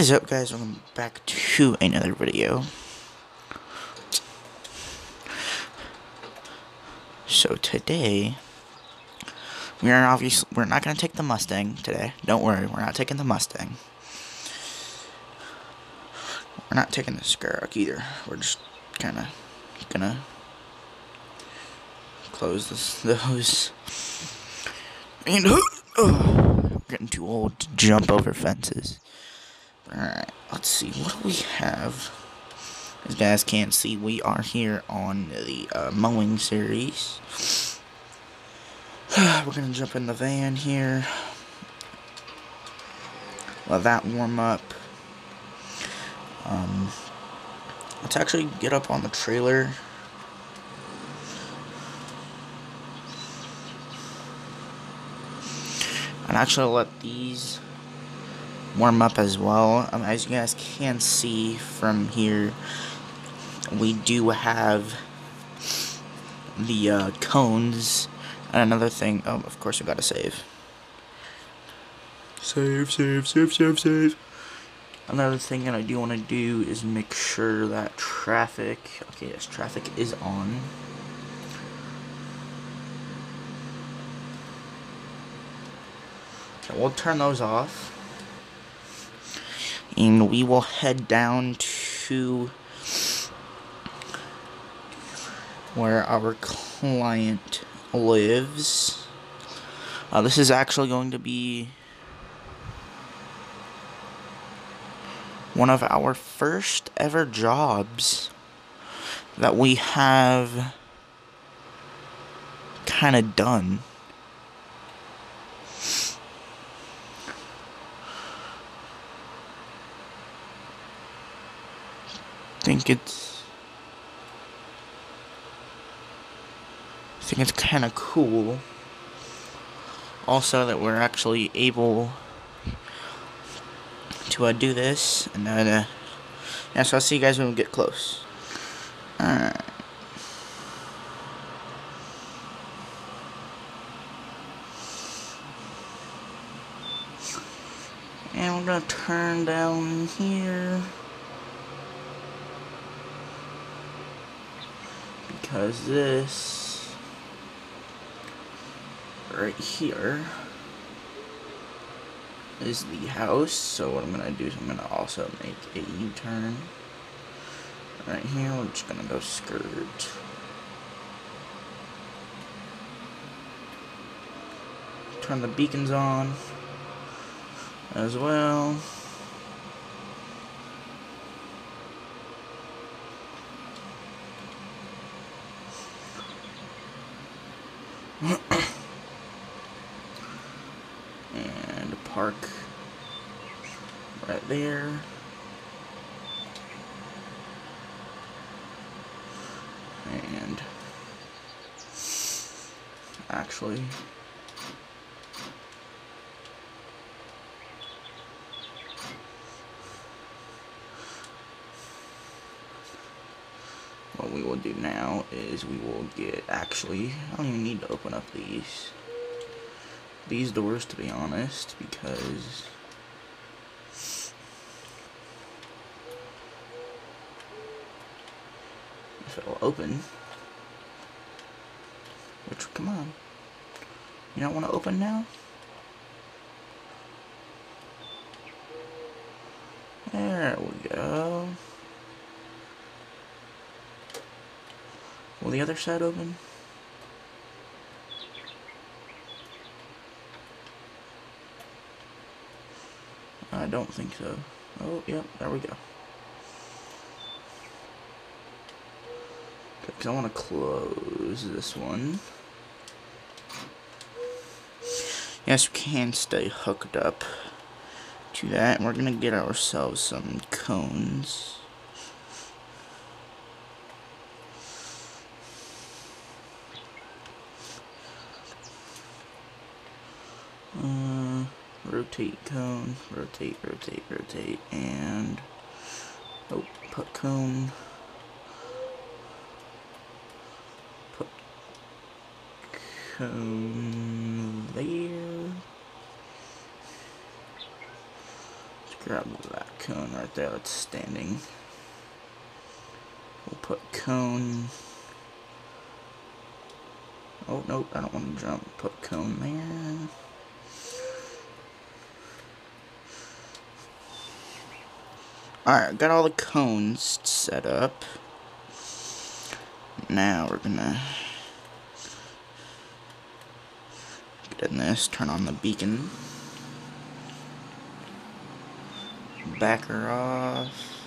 Is up guys, welcome back to another video. So today, we are obviously, we're not going to take the Mustang today. Don't worry, we're not taking the Mustang. We're not taking the Skyrock either. We're just kind of gonna close this, those. And, oh, we're getting too old to jump over fences. Alright, let's see. What do we have? As guys can't see, we are here on the uh, mowing series. We're to jump in the van here. Let that warm up. Um, let's actually get up on the trailer. And actually let these warm up as well. Um, as you guys can see from here, we do have the uh, cones. And another thing, oh, of course we gotta save. Save, save, save, save, save. Another thing that I do want to do is make sure that traffic, okay, yes, traffic is on. Okay, we'll turn those off and we will head down to where our client lives. Uh, this is actually going to be one of our first ever jobs that we have kind of done. Think it's I think it's kind of cool. Also that we're actually able to uh, do this and then uh, yeah so I'll see you guys when we get close alright and we're gonna turn down here because this right here is the house. So what I'm gonna do is I'm gonna also make a U-turn right here. We're just gonna go skirt. Turn the beacons on as well and park right there. And actually what we will do now is we will get actually I don't even need to open up these. These doors to be honest because if it'll open which come on. You don't want to open now? There we go will the other side open I don't think so. Oh, yep, there we go. Because I want to close this one. Yes, we can stay hooked up to that. And we're going to get ourselves some cones. Rotate cone, rotate, rotate, rotate, and oh, put cone, put cone there. let's grab that cone right there that's standing. We'll put cone. Oh, nope, I don't want to jump. Put cone there. Alright, got all the cones set up. Now we're gonna get in this, turn on the beacon. Back her off.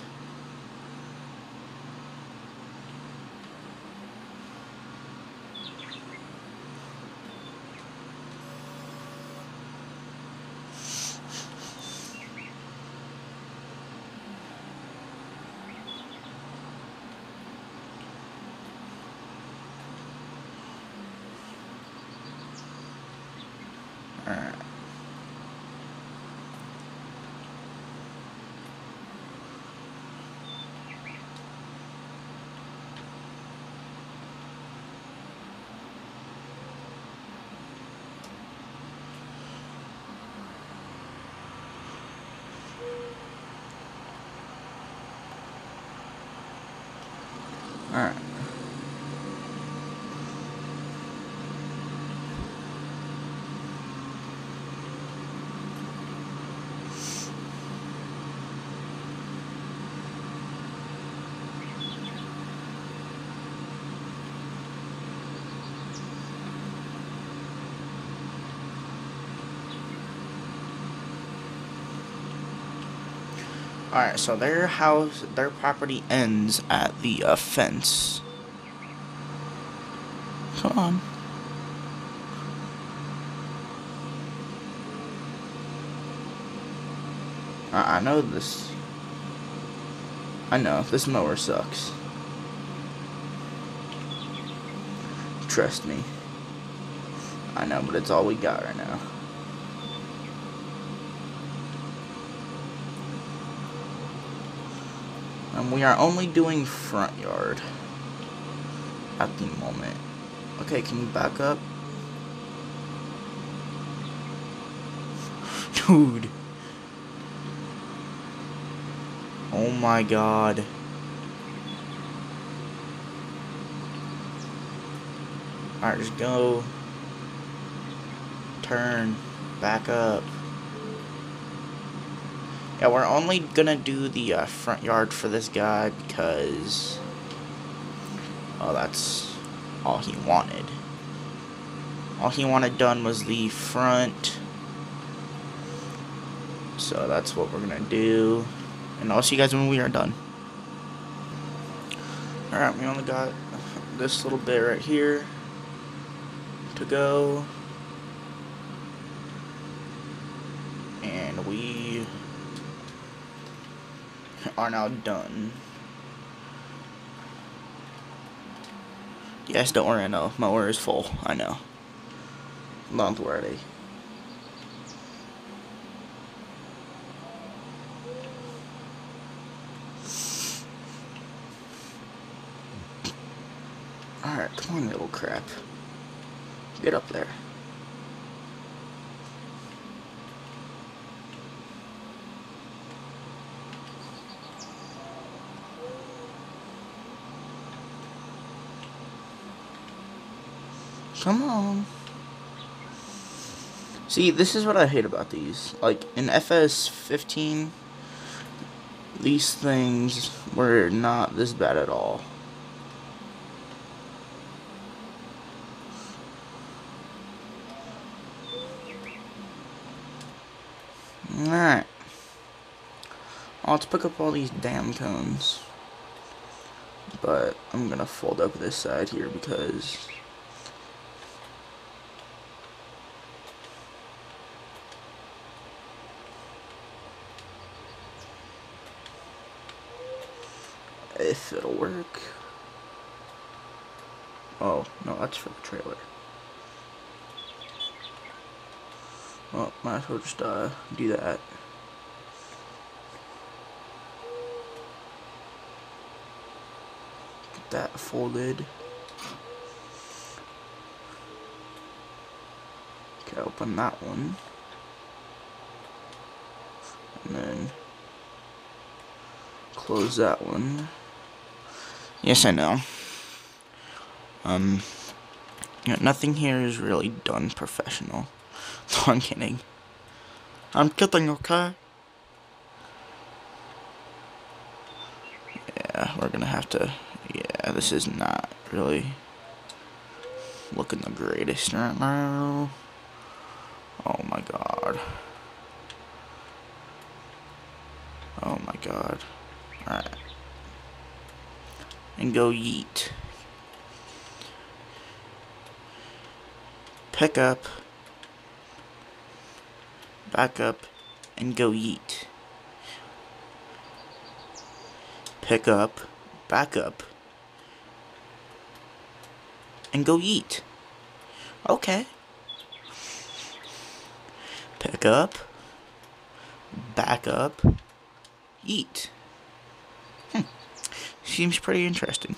Alright, so their house, their property ends at the uh, fence. Come on. I, I know this. I know, this mower sucks. Trust me. I know, but it's all we got right now. And we are only doing front yard at the moment. Okay, can you back up? Dude. Oh my god. Alright, just go. Turn. Back up. Yeah, we're only gonna do the uh, front yard for this guy because... Oh, that's all he wanted. All he wanted done was the front. So that's what we're gonna do. And I'll see you guys when we are done. Alright, we only got this little bit right here to go. And we are now done. Yes, don't worry, I know. My order is full. I know. Don't worry. Alright, come on, little crap. Get up there. Come on. See, this is what I hate about these. Like, in FS 15, these things were not this bad at all. Alright. Oh, let's pick up all these damn cones. But I'm gonna fold up this side here because if it'll work. Oh, no, that's for the trailer. Well, might as well just uh, do that. Get that folded. Okay, open that one. And then close that one. Yes, I know. Um, you know, nothing here is really done professional. No, I'm kidding. I'm kidding, okay? Yeah, we're gonna have to... Yeah, this is not really looking the greatest right now. Oh my god. Oh my god. Alright. And go yeet. Pick up. Back up. And go yeet. Pick up. Back up. And go yeet. Okay. Pick up. Back up eat. Seems pretty interesting.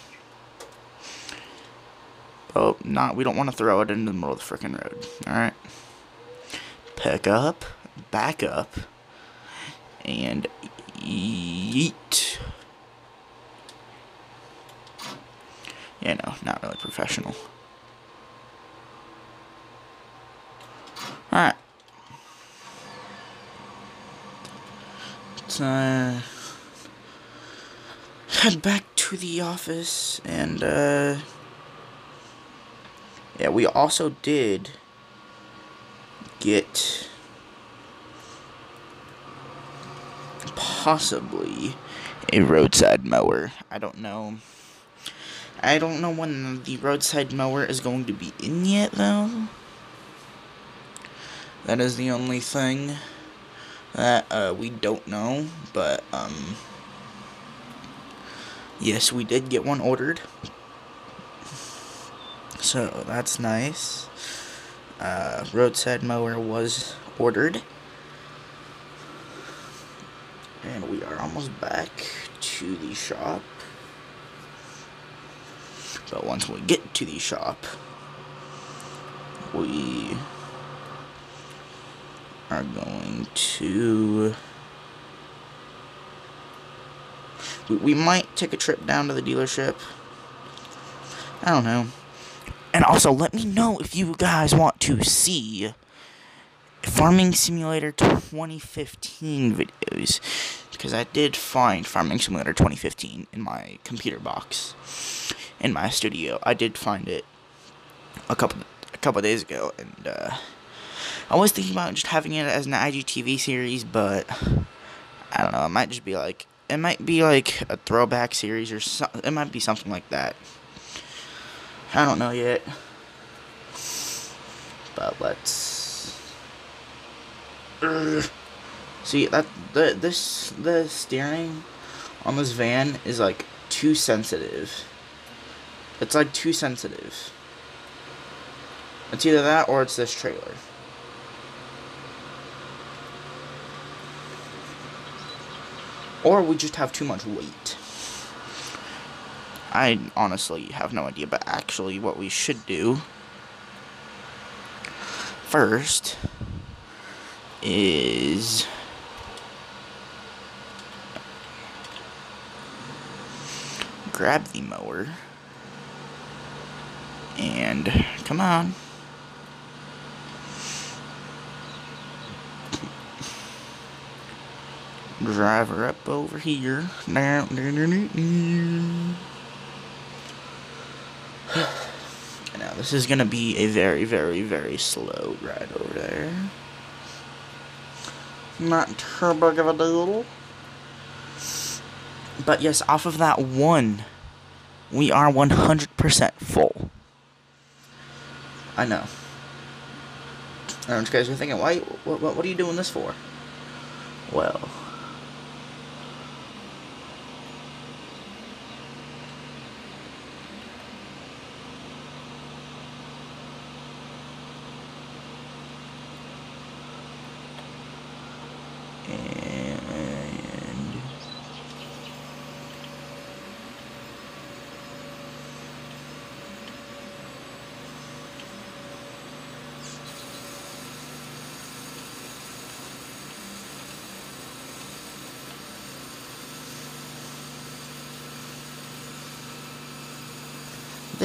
Oh, not, we don't want to throw it into the middle of the freaking road. Alright. Pick up, back up, and eat. Yeah, no, not really professional. Alright. let's uh, head back to the office and uh, yeah we also did get possibly a roadside mower. I don't know. I don't know when the roadside mower is going to be in yet though. That is the only thing that uh, we don't know, but um, yes, we did get one ordered. So that's nice. Uh, roadside mower was ordered. And we are almost back to the shop. But once we get to the shop, we are going to... We, we might take a trip down to the dealership. I don't know. And also, let me know if you guys want to see Farming Simulator 2015 videos. Because I did find Farming Simulator 2015 in my computer box. In my studio. I did find it a couple a couple days ago. And, uh... I was thinking about just having it as an IGTV series, but I don't know. It might just be like it might be like a throwback series or so, it might be something like that. I don't know yet. But let's see that the this the steering on this van is like too sensitive. It's like too sensitive. It's either that or it's this trailer. Or we just have too much weight. I honestly have no idea, but actually what we should do first is grab the mower and come on drive her up over here. Now, now this is gonna be a very, very, very slow ride over there. Not big of a deal. But yes, off of that one, we are 100% full. I know. I know you guys are thinking, why, what, what, what are you doing this for? Well,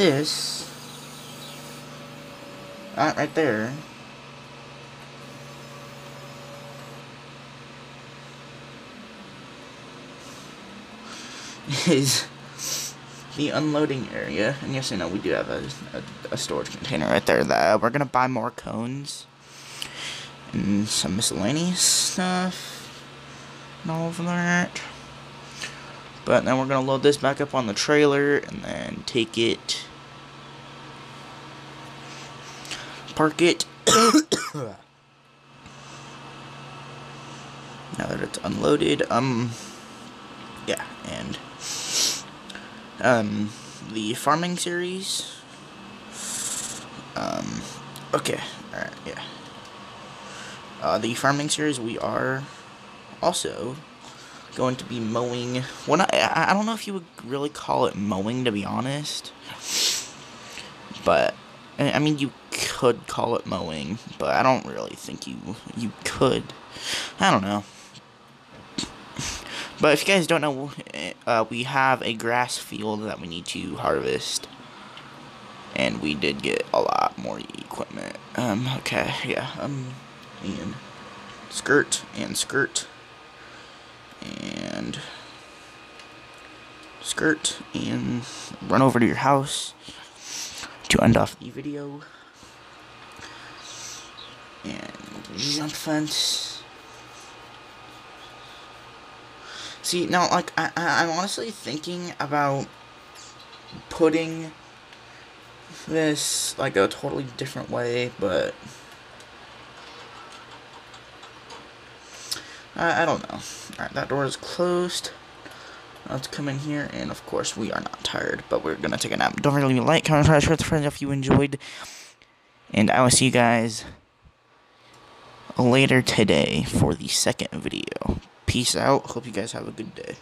this, uh, right there, is the unloading area. And yes, I know we do have a, a, a storage container right there. That we're gonna buy more cones and some miscellaneous stuff and all of that. But then we're gonna load this back up on the trailer and then take it, park it. now that it's unloaded, um, yeah, and um, the farming series. Um, okay, alright, yeah. Uh, the farming series, we are also going to be mowing. When I, I don't know if you would really call it mowing, to be honest. But, I mean, you could call it mowing, but I don't really think you, you could. I don't know. But if you guys don't know, uh, we have a grass field that we need to harvest. And we did get a lot more equipment. Um, okay, yeah, um, and skirt, and skirt, and skirt, and run over to your house to end off the video. And jump fence. See, now, like, I, I, I'm honestly thinking about putting this, like, a totally different way, but... I, I don't know. Alright, that door is closed. Let's come in here, and of course, we are not tired, but we're gonna take a nap. Don't forget to leave a like, comment, subscribe, share with friends if you enjoyed. And I will see you guys later today for the second video. Peace out. Hope you guys have a good day.